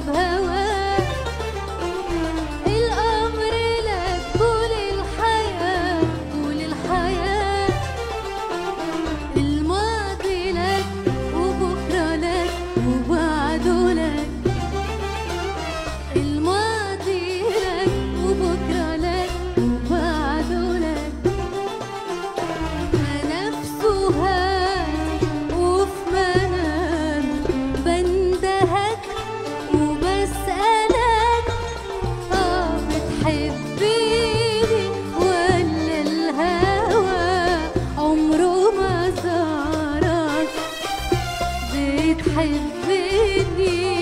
بهواك seni.